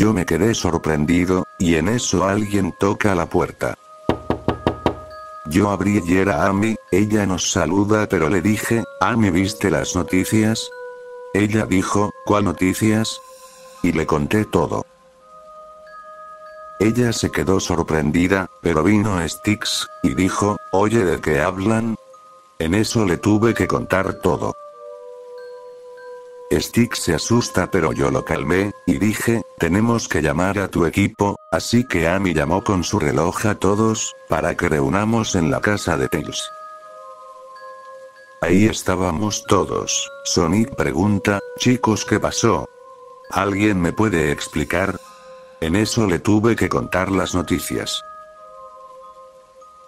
Yo me quedé sorprendido, y en eso alguien toca la puerta. Yo abrí y era Amy, ella nos saluda pero le dije, Amy ¿viste las noticias? Ella dijo, ¿cuál noticias? Y le conté todo. Ella se quedó sorprendida, pero vino Styx, y dijo, oye ¿de qué hablan? En eso le tuve que contar todo. Styx se asusta pero yo lo calmé, y dije, tenemos que llamar a tu equipo, así que Amy llamó con su reloj a todos, para que reunamos en la casa de Tails. Ahí estábamos todos. Sonic pregunta, chicos ¿qué pasó? ¿Alguien me puede explicar? En eso le tuve que contar las noticias.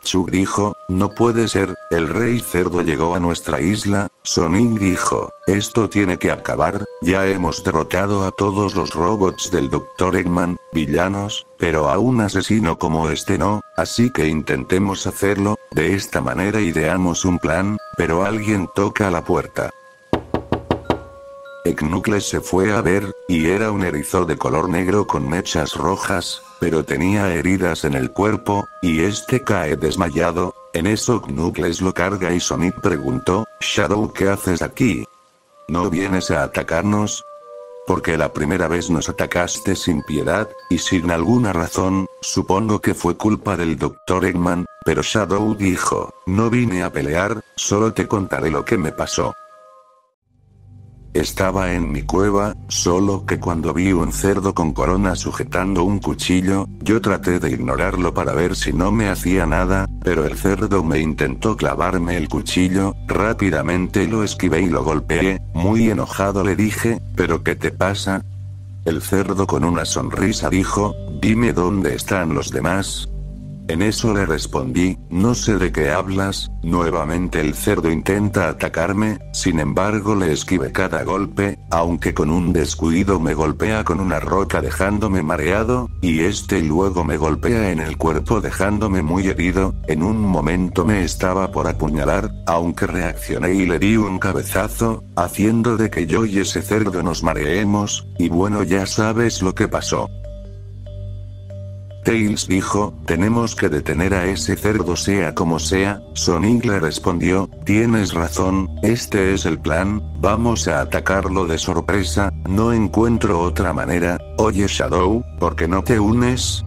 Chug dijo, no puede ser, el rey cerdo llegó a nuestra isla, Sonic dijo, esto tiene que acabar, ya hemos derrotado a todos los robots del Dr. Eggman, villanos, pero a un asesino como este no, así que intentemos hacerlo, de esta manera ideamos un plan, pero alguien toca la puerta. Eknukles se fue a ver, y era un erizo de color negro con mechas rojas, pero tenía heridas en el cuerpo, y este cae desmayado, en eso Knuckles lo carga y Sonic preguntó, Shadow ¿qué haces aquí? ¿No vienes a atacarnos? Porque la primera vez nos atacaste sin piedad, y sin alguna razón, supongo que fue culpa del Dr. Eggman, pero Shadow dijo, no vine a pelear, solo te contaré lo que me pasó. Estaba en mi cueva, solo que cuando vi un cerdo con corona sujetando un cuchillo, yo traté de ignorarlo para ver si no me hacía nada, pero el cerdo me intentó clavarme el cuchillo, rápidamente lo esquivé y lo golpeé, muy enojado le dije, ¿pero qué te pasa? El cerdo con una sonrisa dijo, dime dónde están los demás, en eso le respondí, no sé de qué hablas, nuevamente el cerdo intenta atacarme, sin embargo le esquive cada golpe, aunque con un descuido me golpea con una roca dejándome mareado, y este luego me golpea en el cuerpo dejándome muy herido, en un momento me estaba por apuñalar, aunque reaccioné y le di un cabezazo, haciendo de que yo y ese cerdo nos mareemos, y bueno ya sabes lo que pasó. Tails dijo, tenemos que detener a ese cerdo sea como sea, Sonic le respondió, tienes razón, este es el plan, vamos a atacarlo de sorpresa, no encuentro otra manera, oye Shadow, ¿por qué no te unes?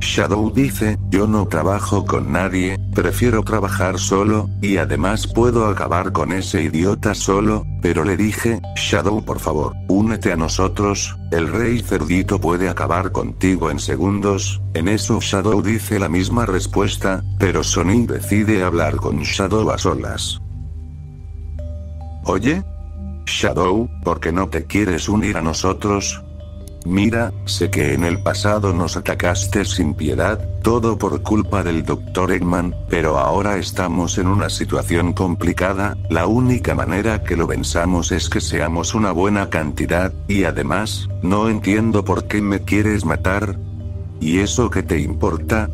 Shadow dice, yo no trabajo con nadie, prefiero trabajar solo, y además puedo acabar con ese idiota solo, pero le dije, Shadow por favor, únete a nosotros, el rey cerdito puede acabar contigo en segundos, en eso Shadow dice la misma respuesta, pero Sonic decide hablar con Shadow a solas. Oye? Shadow, ¿por qué no te quieres unir a nosotros? Mira, sé que en el pasado nos atacaste sin piedad, todo por culpa del Dr. Eggman, pero ahora estamos en una situación complicada, la única manera que lo venzamos es que seamos una buena cantidad, y además, no entiendo por qué me quieres matar. ¿Y eso qué te importa?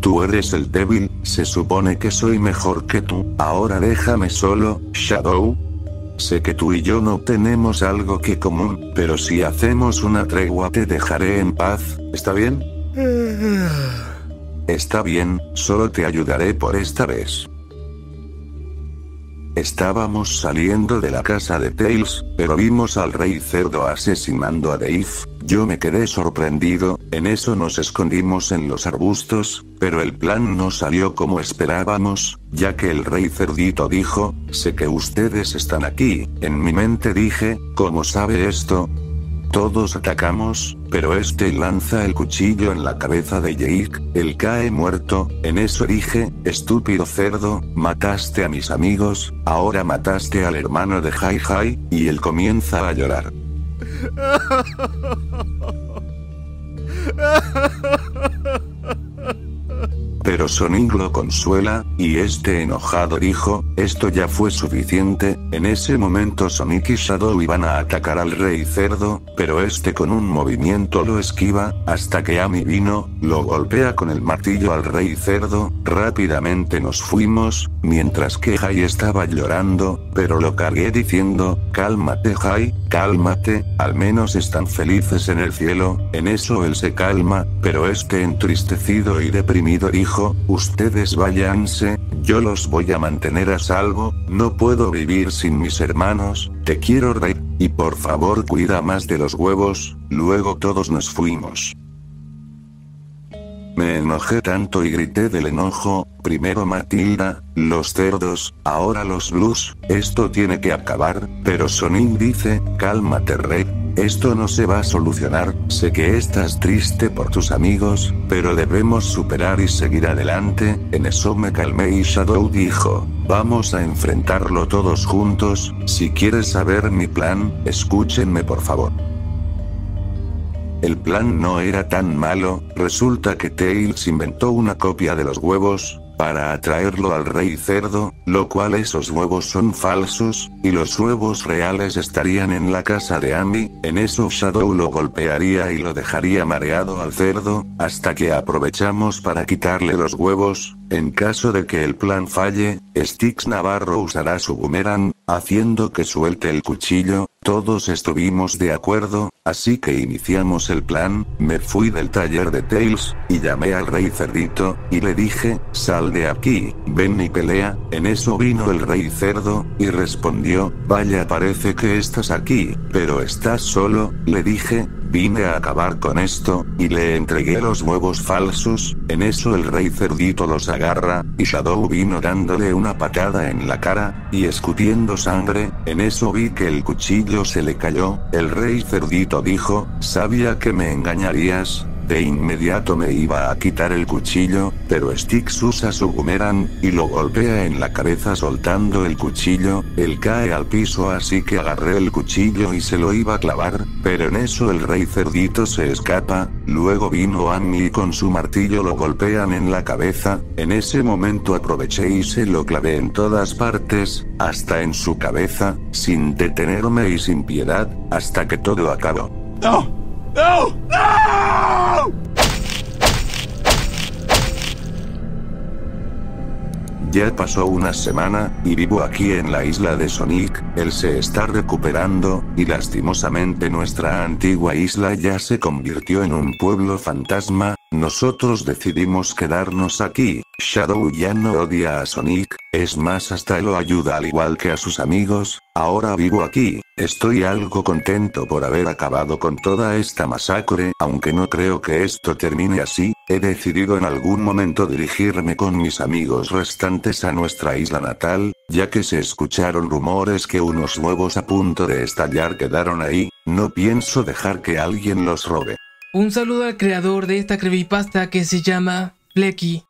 Tú eres el débil, se supone que soy mejor que tú, ahora déjame solo, Shadow, Sé que tú y yo no tenemos algo que común, pero si hacemos una tregua te dejaré en paz, ¿está bien? Está bien, solo te ayudaré por esta vez. Estábamos saliendo de la casa de Tails, pero vimos al rey cerdo asesinando a Dave, yo me quedé sorprendido, en eso nos escondimos en los arbustos, pero el plan no salió como esperábamos, ya que el rey cerdito dijo, sé que ustedes están aquí, en mi mente dije, ¿cómo sabe esto? Todos atacamos, pero este lanza el cuchillo en la cabeza de Jake, él cae muerto, en eso dije, estúpido cerdo, mataste a mis amigos, ahora mataste al hermano de Hai Hai, y él comienza a llorar. Ha ha ha! Pero Sonic lo consuela, y este enojado dijo, esto ya fue suficiente, en ese momento Sonic y Shadow iban a atacar al rey cerdo, pero este con un movimiento lo esquiva, hasta que Ami vino, lo golpea con el martillo al rey cerdo, rápidamente nos fuimos, mientras que Jai estaba llorando, pero lo cargué diciendo, cálmate Jai, cálmate, al menos están felices en el cielo, en eso él se calma, pero este entristecido y deprimido dijo, ustedes váyanse, yo los voy a mantener a salvo, no puedo vivir sin mis hermanos, te quiero rey, y por favor cuida más de los huevos, luego todos nos fuimos. Me enojé tanto y grité del enojo, primero Matilda, los cerdos, ahora los blues, esto tiene que acabar, pero Sonic dice, cálmate rey, esto no se va a solucionar, sé que estás triste por tus amigos, pero debemos superar y seguir adelante, en eso me calmé y Shadow dijo, vamos a enfrentarlo todos juntos, si quieres saber mi plan, escúchenme por favor. El plan no era tan malo, resulta que Tails inventó una copia de los huevos, para atraerlo al rey cerdo, lo cual esos huevos son falsos, y los huevos reales estarían en la casa de Amy, en eso Shadow lo golpearía y lo dejaría mareado al cerdo, hasta que aprovechamos para quitarle los huevos, en caso de que el plan falle, Styx Navarro usará su boomerang, haciendo que suelte el cuchillo, todos estuvimos de acuerdo, así que iniciamos el plan, me fui del taller de Tails, y llamé al rey cerdito, y le dije, sal de aquí, ven y pelea, en eso vino el rey cerdo, y respondió, vaya parece que estás aquí, pero estás solo, le dije, Vine a acabar con esto, y le entregué los huevos falsos, en eso el rey cerdito los agarra, y Shadow vino dándole una patada en la cara, y escutiendo sangre, en eso vi que el cuchillo se le cayó, el rey cerdito dijo, sabía que me engañarías, de inmediato me iba a quitar el cuchillo, pero Styx usa su boomerang, y lo golpea en la cabeza soltando el cuchillo, él cae al piso así que agarré el cuchillo y se lo iba a clavar, pero en eso el rey cerdito se escapa, luego vino Amy y con su martillo lo golpean en la cabeza, en ese momento aproveché y se lo clavé en todas partes, hasta en su cabeza, sin detenerme y sin piedad, hasta que todo acabó. ¡No! ¡No! ¡No! Ya pasó una semana, y vivo aquí en la isla de Sonic, él se está recuperando, y lastimosamente nuestra antigua isla ya se convirtió en un pueblo fantasma, nosotros decidimos quedarnos aquí, Shadow ya no odia a Sonic, es más hasta lo ayuda al igual que a sus amigos, ahora vivo aquí, estoy algo contento por haber acabado con toda esta masacre, aunque no creo que esto termine así, he decidido en algún momento dirigirme con mis amigos restantes a nuestra isla natal, ya que se escucharon rumores que unos huevos a punto de estallar quedaron ahí, no pienso dejar que alguien los robe. Un saludo al creador de esta creepypasta que se llama Flecky.